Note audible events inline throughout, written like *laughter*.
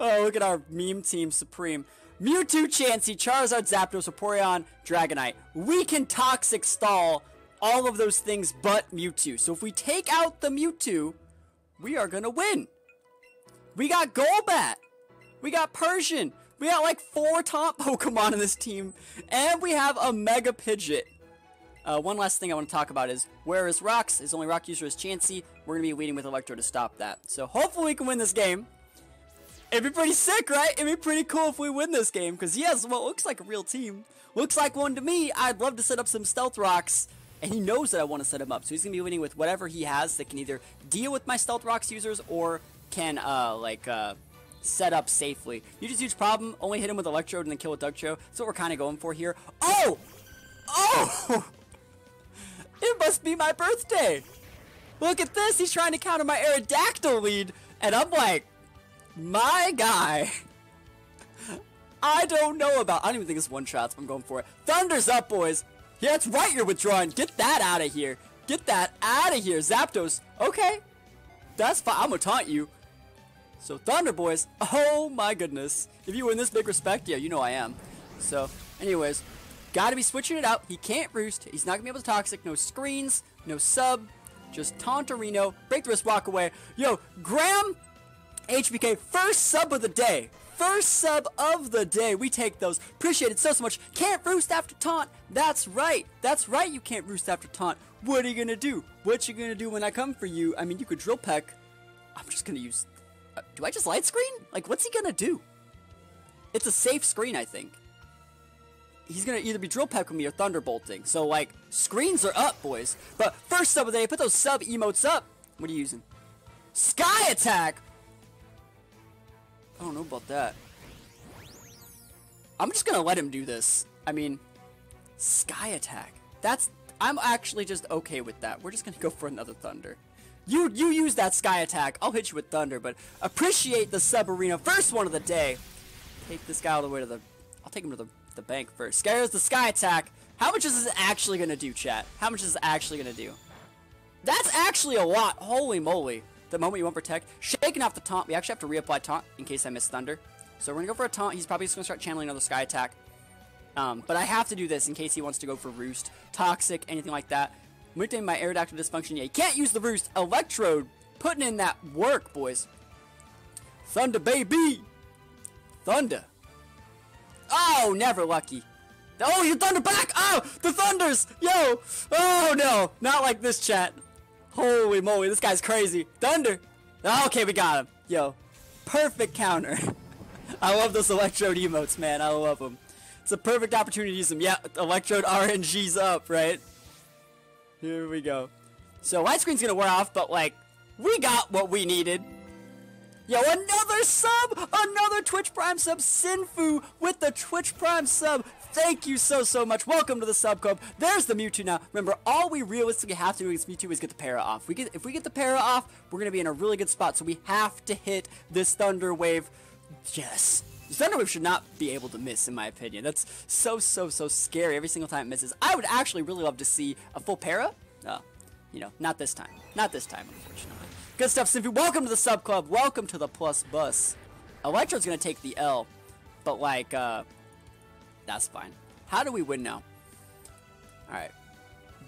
Oh, look at our meme team supreme. Mewtwo, Chansey, Charizard, Zapdos, Vaporeon, Dragonite. We can Toxic Stall all of those things but Mewtwo. So if we take out the Mewtwo, we are gonna win. We got Golbat. We got Persian. We got like four top *laughs* Pokemon in this team. And we have a Mega Pidgeot. Uh, one last thing I want to talk about is where is Rocks? His only rock user is Chansey. We're going to be waiting with Electro to stop that. So hopefully we can win this game. It'd be pretty sick, right? It'd be pretty cool if we win this game. Because he has what looks like a real team. Looks like one to me. I'd love to set up some Stealth Rocks. And he knows that I want to set him up. So he's going to be winning with whatever he has that can either deal with my Stealth Rocks users or can, uh, like, uh, set up safely. Huge, huge problem. Only hit him with Electrode and then kill with Dugtrio. That's what we're kind of going for here. Oh! Oh! *laughs* It must be my birthday! Look at this! He's trying to counter my Aerodactyl lead! And I'm like, my guy! I don't know about- I don't even think it's one shots, I'm going for it. Thunder's up, boys! Yeah, that's right, you're withdrawing! Get that out of here! Get that out of here! Zapdos! Okay! That's fine, I'm gonna taunt you. So, Thunder, boys! Oh my goodness! If you win this big respect, yeah, you know I am. So, anyways, Gotta be switching it out. He can't roost. He's not gonna be able to toxic. No screens. No sub. Just Tauntarino. Break the wrist, walk away. Yo, Graham HBK, first sub of the day. First sub of the day. We take those. Appreciate it so, so much. Can't roost after taunt. That's right. That's right, you can't roost after taunt. What are you gonna do? What you gonna do when I come for you? I mean, you could drill peck. I'm just gonna use... Uh, do I just light screen? Like, what's he gonna do? It's a safe screen, I think he's gonna either be drill pecking me or thunderbolting. So like screens are up, boys. But first sub of the day, put those sub emotes up. What are you using? Sky attack. I don't know about that. I'm just gonna let him do this. I mean, sky attack. That's I'm actually just okay with that. We're just gonna go for another thunder. You you use that sky attack. I'll hit you with thunder, but appreciate the sub arena. First one of the day. Take this guy all the way to the. I'll take him to the the bank first. Scares the sky attack. How much is this actually to do, chat? How much is this actually to do? That's actually a lot. Holy moly. The moment you want protect. Shaking off the taunt. We actually have to reapply taunt in case I miss thunder. So we're going to go for a taunt. He's probably just going to start channeling another sky attack. Um, but I have to do this in case he wants to go for roost, toxic, anything like that. Muting my Aerodactyl dysfunction. Yeah, you can't use the roost. Electrode putting in that work, boys. Thunder, baby. Thunder. Oh, never lucky. Oh, you thunder back! Oh, the thunders! Yo! Oh no, not like this chat. Holy moly, this guy's crazy. Thunder! Oh, okay, we got him. Yo, perfect counter. *laughs* I love those Electrode emotes, man. I love them. It's a perfect opportunity to use them. Yeah, Electrode RNG's up, right? Here we go. So, light screen's gonna wear off, but like, we got what we needed. Yo, another sub! Another Twitch Prime sub! Sinfu with the Twitch Prime sub! Thank you so, so much. Welcome to the sub club. There's the Mewtwo now. Remember, all we realistically have to do against Mewtwo is get the para off. We get, if we get the para off, we're going to be in a really good spot. So we have to hit this Thunder Wave. Yes. Thunder Wave should not be able to miss, in my opinion. That's so, so, so scary every single time it misses. I would actually really love to see a full para. Uh, you know, not this time. Not this time, unfortunately. Good stuff, Simpy. Welcome to the sub club. Welcome to the plus bus. Electro's gonna take the L, but like, uh, that's fine. How do we win now? Alright.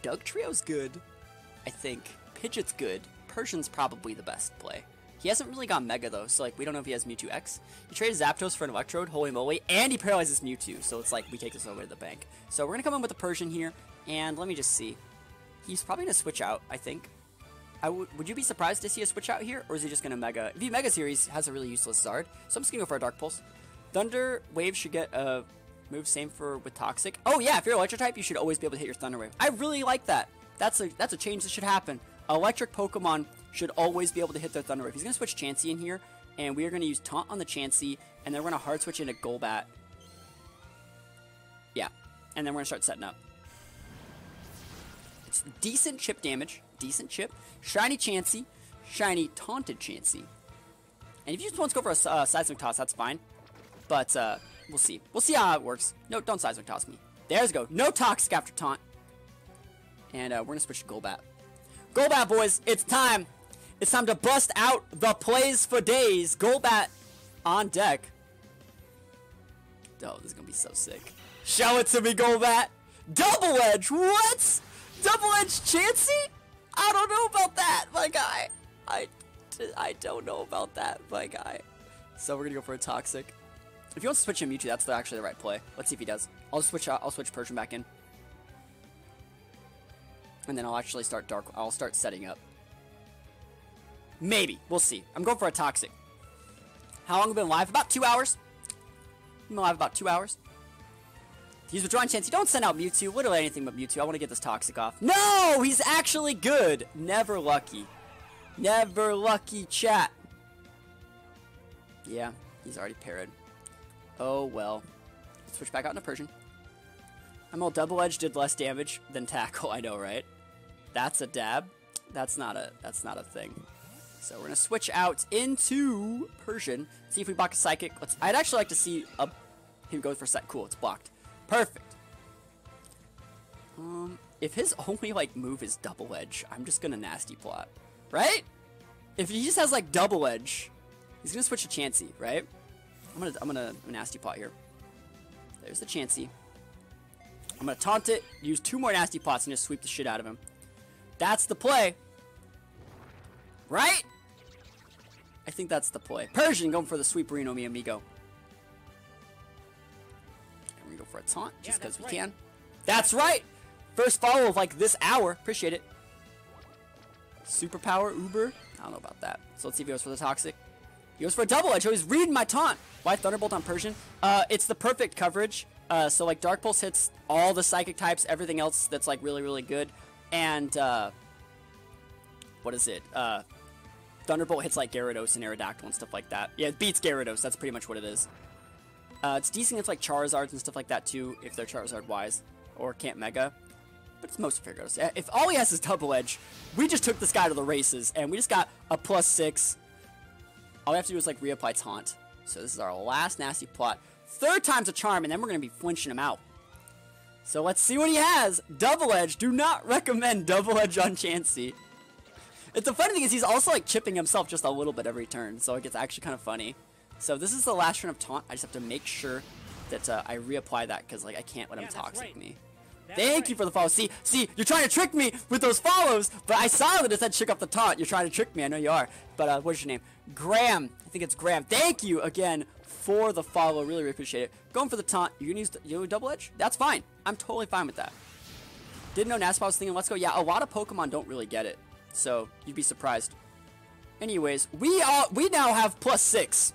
Dugtrio's good, I think. Pidgeot's good. Persian's probably the best play. He hasn't really got Mega though, so like we don't know if he has Mewtwo X. He traded Zapdos for an Electrode, holy moly, and he paralyzes Mewtwo, so it's like we take this over to the bank. So we're gonna come in with a Persian here, and let me just see. He's probably gonna switch out, I think. I would you be surprised to see a switch out here, or is he just gonna Mega? If he Mega Series has a really useless Zard, so I'm just gonna go for a Dark Pulse. Thunder Wave should get a move, same for with Toxic. Oh yeah, if you're Electric type, you should always be able to hit your Thunder Wave. I really like that. That's a that's a change that should happen. Electric Pokemon should always be able to hit their Thunder Wave. He's gonna switch Chansey in here, and we are gonna use Taunt on the Chansey, and then we're gonna Hard Switch into Golbat. Yeah, and then we're gonna start setting up. It's decent chip damage, decent chip. Shiny Chansey, shiny Taunted Chansey. And if you just want to go for a uh, Seismic Toss, that's fine. But, uh, we'll see. We'll see how it works. No, don't Seismic Toss me. There's go. No Toxic after Taunt. And, uh, we're gonna switch to Golbat. Golbat, boys, it's time. It's time to bust out the plays for days. Golbat on deck. Oh, this is gonna be so sick. Show it to me, Golbat! Double Edge, what? Double Edge Chansey? I don't know about that, my guy. I, I don't know about that, my guy. So we're gonna go for a Toxic. If you want to switch him Mewtwo, that's actually the right play. Let's see if he does. I'll switch. I'll switch Persian back in, and then I'll actually start Dark. I'll start setting up. Maybe we'll see. I'm going for a Toxic. How long have we been live? About two hours. Been live about two hours. He's withdrawing Chansey. Don't send out Mewtwo. Literally anything but Mewtwo. I want to get this Toxic off. No! He's actually good. Never lucky. Never lucky, chat. Yeah, he's already parried. Oh, well. Switch back out into Persian. I'm all double edge did less damage than tackle. I know, right? That's a dab. That's not a that's not a thing. So we're gonna switch out into Persian. See if we block a psychic. Let's. I'd actually like to see a, him go for set. Cool, it's blocked. Perfect. Um, if his only like move is double edge, I'm just gonna nasty plot, right? If he just has like double edge, he's gonna switch to Chansey, right? I'm gonna I'm gonna nasty plot here. There's the Chansey. I'm gonna taunt it, use two more nasty plots, and just sweep the shit out of him. That's the play. Right? I think that's the play. Persian going for the sweep Reno Mi Amigo. And we go for a taunt, just because yeah, we right. can. That's right! First follow of like this hour. Appreciate it. Superpower, Uber. I don't know about that. So let's see if he goes for the Toxic. He goes for a double edge. Oh, he's reading my taunt. Why Thunderbolt on Persian? Uh, it's the perfect coverage. Uh, so like Dark Pulse hits all the Psychic types, everything else that's like really, really good. And, uh, what is it? Uh, Thunderbolt hits like Gyarados and Aerodactyl and stuff like that. Yeah, it beats Gyarados. That's pretty much what it is. Uh, it's decent against like Charizards and stuff like that too, if they're Charizard wise or can't Mega. But it's most of Gyarados. If all he has is Double Edge, we just took this guy to the races and we just got a plus six. All we have to do is like reapply Taunt. So this is our last nasty plot. Third time's a charm, and then we're going to be flinching him out. So let's see what he has. Double Edge. Do not recommend Double Edge on Chansey. It's the funny thing is he's also like chipping himself just a little bit every turn, so it gets actually kind of funny. So this is the last turn of taunt. I just have to make sure that uh, I reapply that because like I can't let him toxic right. me. Thank you for the follow. See, see, you're trying to trick me with those follows, but I saw that it said check up the taunt. You're trying to trick me. I know you are. But uh, what's your name? Graham. I think it's Graham. Thank you again for the follow. Really, really appreciate it. Going for the taunt. You're gonna use you double edge? That's fine. I'm totally fine with that. Didn't know Naspa was thinking, let's go. Yeah, a lot of Pokemon don't really get it. So you'd be surprised. Anyways, we are we now have plus six.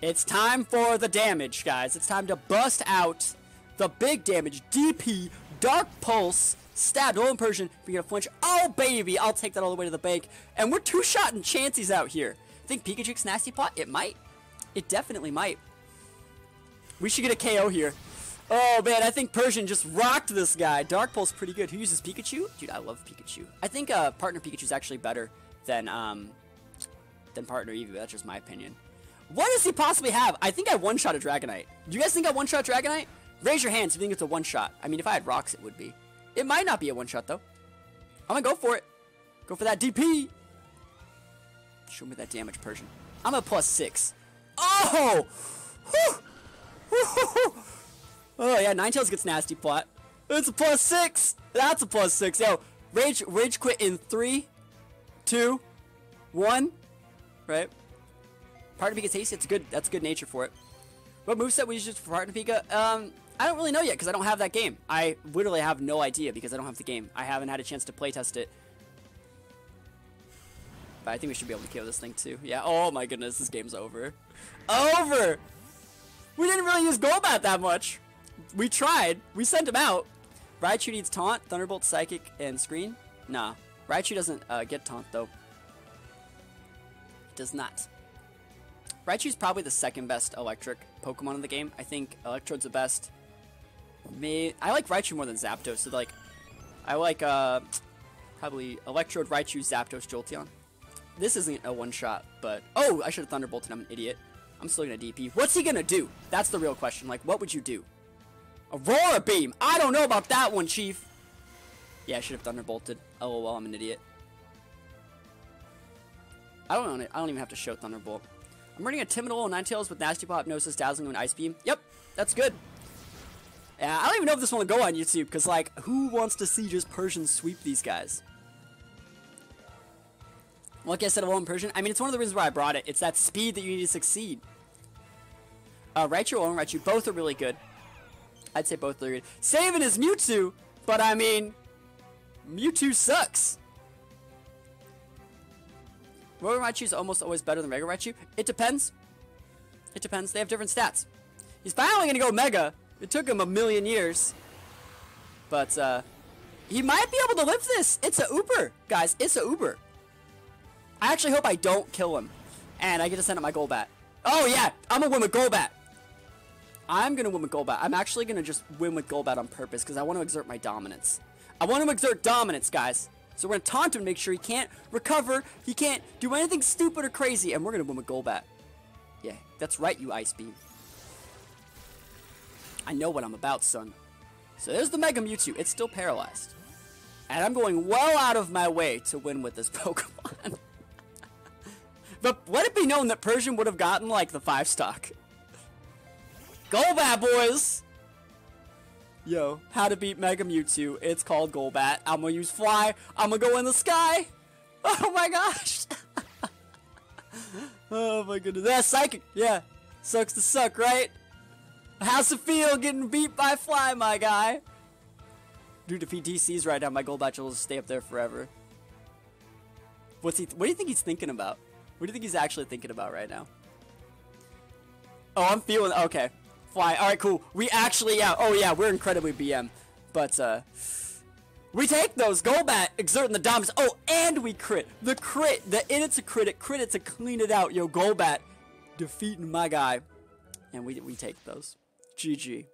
It's time for the damage, guys. It's time to bust out the big damage. DP, Dark Pulse, Stab, Alolan Persian, Bring a flinch. Oh, baby, I'll take that all the way to the bank. And we're two-shotting Chanseys out here. Think Pikachu's Nasty Plot? It might. It definitely might. We should get a KO here. Oh man, I think Persian just rocked this guy. Dark Pulse pretty good. Who uses Pikachu? Dude, I love Pikachu. I think uh, Partner Pikachu is actually better than um, than Partner Eevee. That's just my opinion. What does he possibly have? I think I one-shot a Dragonite. Do you guys think I one-shot Dragonite? Raise your hands if you think it's a one-shot. I mean, if I had rocks, it would be. It might not be a one-shot, though. I'm gonna go for it. Go for that DP. Show me that damage, Persian. I'm a plus six. Oh! *laughs* Oh yeah, Ninetales gets nasty plot. It's a plus six. That's a plus six. Yo, rage, rage quit in three, two, one. Right. Partner Pika tasty. It's good. That's good nature for it. What moveset we use for Partner Pika? Um, I don't really know yet because I don't have that game. I literally have no idea because I don't have the game. I haven't had a chance to playtest it. But I think we should be able to kill this thing too. Yeah. Oh my goodness, this game's over. Over. We didn't really use Golbat that much. We tried. We sent him out. Raichu needs Taunt, Thunderbolt, Psychic, and Screen. Nah. Raichu doesn't uh, get Taunt, though. Does not. Raichu's probably the second best electric Pokemon in the game. I think Electrode's the best. May I like Raichu more than Zapdos, so like, I like uh, probably Electrode, Raichu, Zapdos, Jolteon. This isn't a one-shot, but... Oh, I should have Thunderbolted. I'm an idiot. I'm still gonna DP. What's he gonna do? That's the real question. Like, what would you do? Aurora Beam! I don't know about that one, Chief! Yeah, I should have Thunderbolted. Oh, well, I'm an idiot. I don't know. I don't even have to show Thunderbolt. I'm running a Timid Alolan Ninetales with Nasty Plot, Hypnosis, Dazzling, and Ice Beam. Yep, that's good. Yeah, I don't even know if this one will go on YouTube, because, like, who wants to see just Persian sweep these guys? Like I said, of Persian, I mean, it's one of the reasons why I brought it. It's that speed that you need to succeed. Uh, Raichu and Raichu, both are really good. I'd say both are good. Saving is Mewtwo, but I mean, Mewtwo sucks. Robo Raichu is almost always better than Mega Raichu. It depends. It depends. They have different stats. He's finally going to go Mega. It took him a million years. But, uh, he might be able to live this. It's a Uber, guys. It's a Uber. I actually hope I don't kill him. And I get to send out my Golbat. Oh, yeah. I'm going to win with Golbat. I'm going to win with Golbat. I'm actually going to just win with Golbat on purpose because I want to exert my dominance. I want to exert dominance, guys. So we're going to taunt him to make sure he can't recover, he can't do anything stupid or crazy, and we're going to win with Golbat. Yeah, that's right, you Ice Beam. I know what I'm about, son. So there's the Mega Mewtwo. It's still paralyzed. And I'm going well out of my way to win with this *laughs* Pokemon. but let it be known that Persian would have gotten, like, the 5 stock. Golbat, boys! Yo, how to beat Mega Mewtwo. It's called Golbat. I'm gonna use Fly. I'm gonna go in the sky. *laughs* Oh my gosh. *laughs* oh my goodness. That's Psychic. Yeah. Sucks to suck, right? How's it feel getting beat by Fly, my guy? Dude, if he DCs right now, my Golbat will stay up there forever. What's he? what do you think he's thinking about? What do you think he's actually thinking about right now? Oh, I'm feeling. Okay fly. All right, cool. We actually, yeah. Oh, yeah, we're incredibly BM. But, uh, we take those. Golbat exerting the dominance. Oh, and we crit. The crit. The in it's a crit. Crit it to clean it out. Yo, Golbat defeating my guy. And we, we take those. GG.